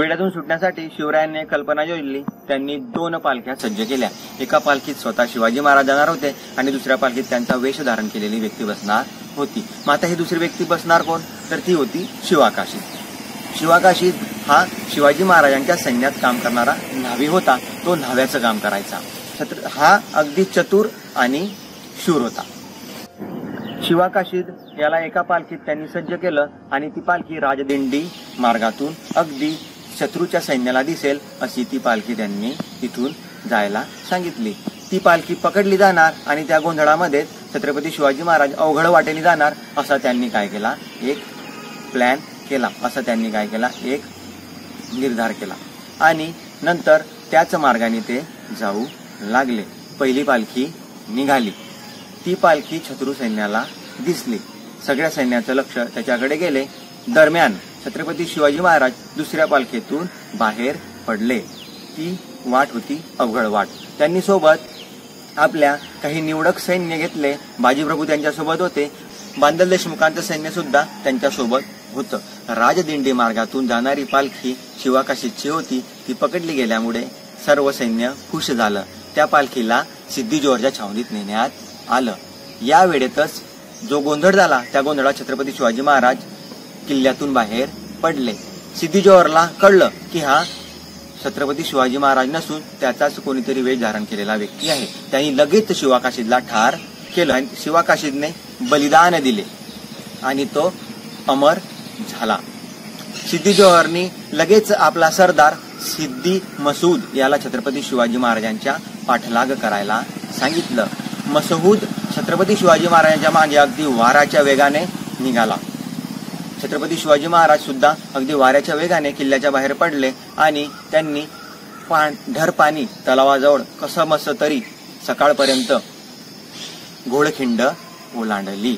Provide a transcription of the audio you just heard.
वेड्यातून सुटण्यासाठी शिवरायांनी कल्पना योजली त्यांनी दोन पालख्या सज्ज केल्या. एका पालखीत स्वतः शिवाजी महाराज जाणार होते आणि दुसऱ्या पालखीत त्यांचा वेश धारण केलेली व्यक्ती बसणार होती. मग आता ही दुसरी व्यक्ती बसणार कोण? तर ती होती शिवाकाशी. शिवाकाशी हा शिवाजी महाराजांच्या सैन्यात काम करणारा न्हावी होता. तो न्हाव्याचं काम करायचा. छत्र हा अगदी चतुर आणि शूर होता. शिवाकाशीद याला एका पालखीत त्यांनी सज्ज केलं आणि ती पालखी राजदिंडी मार्गातून अगदी शत्रूच्या सैन्याला दिसेल अशी ती पालखी त्यांनी तिथून जायला सांगितली. ती पालखी पकडली जाणार आणि त्या गोंधळामध्ये छत्रपती शिवाजी महाराज अवघड वाटेने जाणार असा त्यांनी काय केला? एक प्लॅन केला. असा त्यांनी काय केला? एक निर्धार केला. आणि नंतर त्याच मार्गाने ते जाऊ लागले. पहिली पालखी निघाली. ती पालखी शत्रू सैन्याला दिसली. सगळ्या सैन्याचं लक्ष त्याच्याकडे गेले. दरम्यान छत्रपती शिवाजी महाराज दुसऱ्या पालखीतून बाहेर पडले. ती वाट होती अवघड वाट. त्यांनी सोबत आपल्या काही निवडक सैन्य घेतले. बाजीप्रभू त्यांच्यासोबत होते. बांदल देशमुखांचं सैन्य सुद्धा त्यांच्यासोबत होतं. राजदिंडी मार्गातून जाणारी पालखी शिवाकाशीची होती. ती पकडली गेल्यामुळे सर्व सैन्य खुश झालं. त्या पालखीला सिद्धीजोरच्या छावणीत नेण्यात आलं. या वेळेतच जो गोंधळ झाला त्या गोंधळात छत्रपती शिवाजी महाराज किल्ल्यातून बाहेर पडले. सिद्धी जोहरला कळलं की हा छत्रपती शिवाजी महाराज नसून त्याचाच कोणीतरी वेळ धारण केलेला व्यक्ती आहे. त्यांनी लगेच शिवाकाशीदला ठार केलं आणि शिवाकाशीदने बलिदान दिले आणि तो अमर झाला. सिद्धी जोहरनी लगेच आपला सरदार सिद्धी मसूद याला छत्रपती शिवाजी महाराजांच्या पाठलाग करायला सांगितलं. मसहूद छत्रपती शिवाजी महाराजांच्या मागे अगदी वाराच्या वेगाने निघाला. छत्रपती शिवाजी महाराज सुद्धा अगदी वाऱ्याच्या वेगाने किल्ल्याच्या बाहेर पडले आणि त्यांनी पाण ढर पाणी तलावाजवळ कसं मस तरी सकाळपर्यंत घोडखिंड ओलांडली.